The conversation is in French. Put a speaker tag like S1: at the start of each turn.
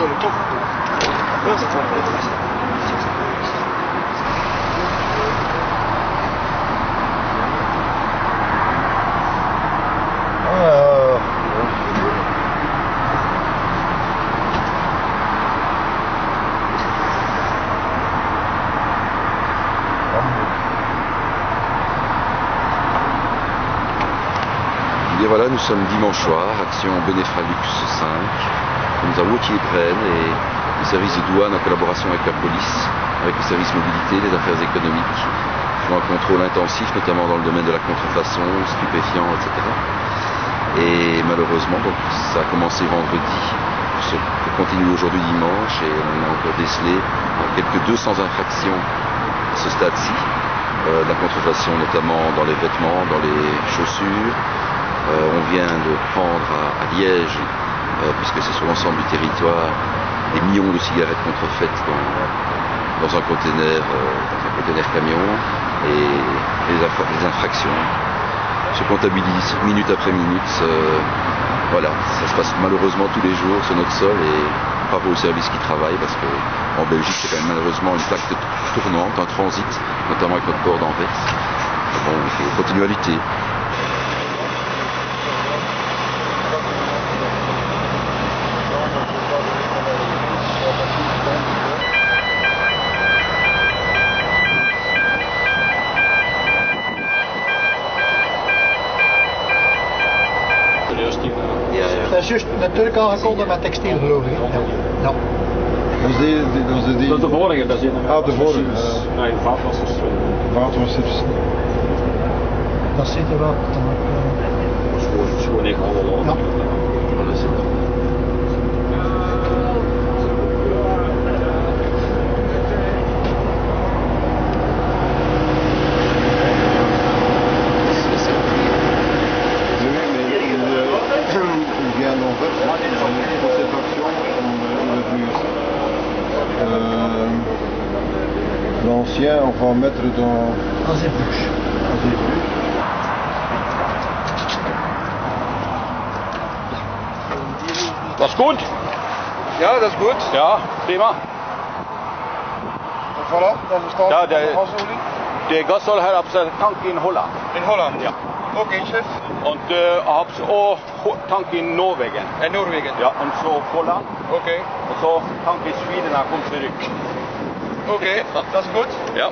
S1: Alors,
S2: Et voilà, nous sommes dimanche soir, action Bénéfralux 5. Nous avons Wautier Prenne et le service de douane en collaboration avec la police, avec le service mobilité, les affaires économiques, font un contrôle intensif, notamment dans le domaine de la contrefaçon, stupéfiants, etc. Et malheureusement, donc, ça a commencé vendredi, ça continue aujourd'hui dimanche et on a encore décelé quelques 200 infractions à ce stade-ci. Euh, la contrefaçon notamment dans les vêtements, dans les chaussures, euh, on vient de prendre à, Liège, puisque c'est sur l'ensemble du territoire, des millions de cigarettes contrefaites dans, un conteneur, euh, camion, et les, infra- les infractions se comptabilisent minute après minute. euh, voilà, ça se passe malheureusement tous les jours sur notre sol et bravo aux services qui travaillent parce que en Belgique c'est quand même malheureusement une plaque tournante, un transit, notamment avec notre port d'Anvers. Bon, il faut continuer à lutter.
S1: Is juist natuurlijk aangekondigd met textiel geloof ik. hè? Ja. ja.
S3: Dat is die, die, dat is die,
S4: Dat is de vorige, dat is in
S3: Ah, de vorige.
S4: Nee, vaatwassers.
S3: waterwassers.
S1: Dat zit er wel. Eh,
S4: Schoon, schoon
S3: On va en mettre dans
S1: dan zit het.
S3: dans des bus.
S4: Dat is goed.
S3: Ja, dat is goed.
S4: Ja, prima.
S3: En voilà, dat is
S4: Ja, de- De gas soll här auf der Tank in Holland.
S3: In Holland?
S4: Ja.
S3: Oké, chef.
S4: Und äh, hab's auch Tank in Norwegen.
S3: En Noorwegen?
S4: Ja, und so Holland.
S3: Oké.
S4: Und so Tank in Schweden, dann kommt zurück.
S3: Okay, das ist gut.
S4: Ja.